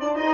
Thank you.